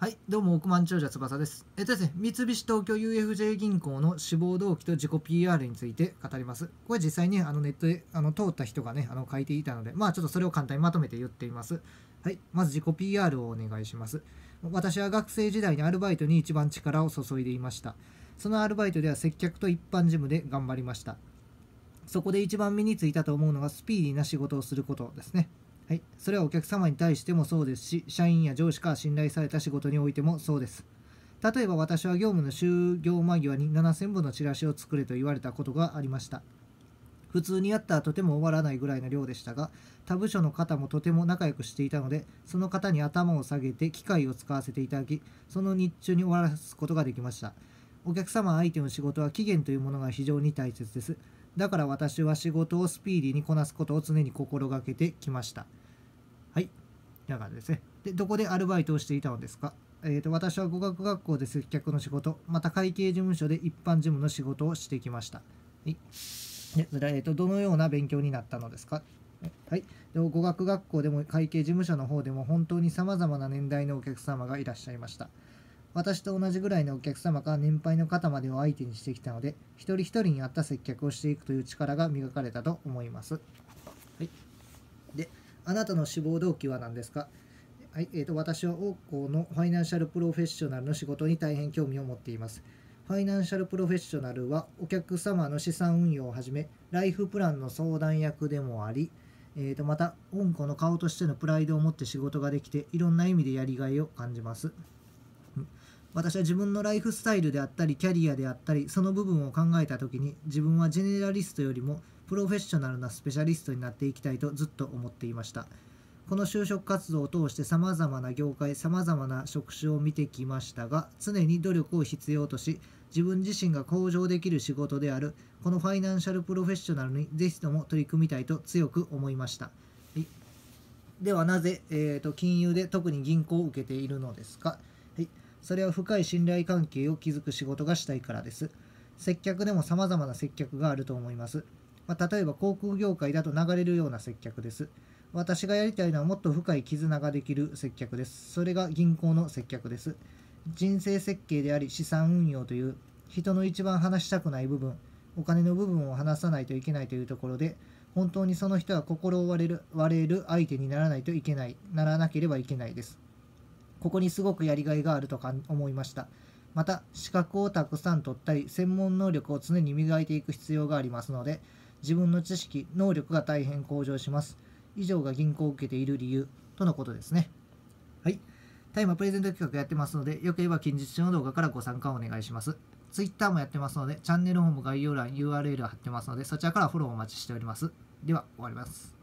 はい、どうも、億万長者翼です。えっとですね、三菱東京 UFJ 銀行の志望動機と自己 PR について語ります。これ実際にあのネットであの通った人がね、あの書いていたので、まあちょっとそれを簡単にまとめて言っています。はい、まず自己 PR をお願いします。私は学生時代にアルバイトに一番力を注いでいました。そのアルバイトでは接客と一般事務で頑張りました。そこで一番身についたと思うのがスピーディーな仕事をすることですね。はい、それはお客様に対してもそうですし、社員や上司から信頼された仕事においてもそうです。例えば私は業務の終業間際に7000部のチラシを作れと言われたことがありました。普通にやったらとても終わらないぐらいの量でしたが、他部署の方もとても仲良くしていたので、その方に頭を下げて機械を使わせていただき、その日中に終わらすことができました。お客様相手の仕事は期限というものが非常に大切です。だから私は仕事をスピーディーにこなすことを常に心がけてきました。だからですね。で、どこでアルバイトをしていたのですか？えーと、私は語学学校で接客の仕事、また会計事務所で一般事務の仕事をしてきました。はい。で、それは、えーと、どのような勉強になったのですか？はい。で語学学校でも会計事務所の方でも本当に様々な年代のお客様がいらっしゃいました。私と同じぐらいのお客様か年配の方までを相手にしてきたので、一人一人に合った接客をしていくという力が磨かれたと思います。はい。で、あなたの志望動機は何ですか？はい、えーと、私は王校のファイナンシャルプロフェッショナルの仕事に大変興味を持っています。ファイナンシャルプロフェッショナルはお客様の資産運用をはじめ、ライフプランの相談役でもあり、えー、とまた、恩子の顔としてのプライドを持って仕事ができて、いろんな意味でやりがいを感じます。私は自分のライフスタイルであったりキャリアであったりその部分を考えた時に自分はジェネラリストよりもプロフェッショナルなスペシャリストになっていきたいとずっと思っていました。この就職活動を通してさまざまな業界さまざまな職種を見てきましたが常に努力を必要とし自分自身が向上できる仕事であるこのファイナンシャルプロフェッショナルにぜひとも取り組みたいと強く思いました。ではなぜ、えーと、金融で特に銀行を受けているのですか、はい、それは深い信頼関係を築く仕事がしたいからです。接客でも様々な接客があると思います。まあ、例えば航空業界だと流れるような接客です。私がやりたいのはもっと深い絆ができる接客です。それが銀行の接客です。人生設計であり資産運用という人の一番話したくない部分、お金の部分を話さないといけないというところで、本当にその人は心を割れる割れる相手にならないといけない、ならなければいけないです。ここにすごくやりがいがあるとか思いました。また、資格をたくさん取ったり、専門能力を常に磨いていく必要がありますので、自分の知識、能力が大変向上します。以上が銀行を受けている理由とのことですね。はい。タイマープレゼント企画やってますので、よければ近日中の動画からご参加をお願いします。Twitter もやってますので、チャンネルホーム概要欄 URL 貼ってますので、そちらからフォローお待ちしております。では、終わります。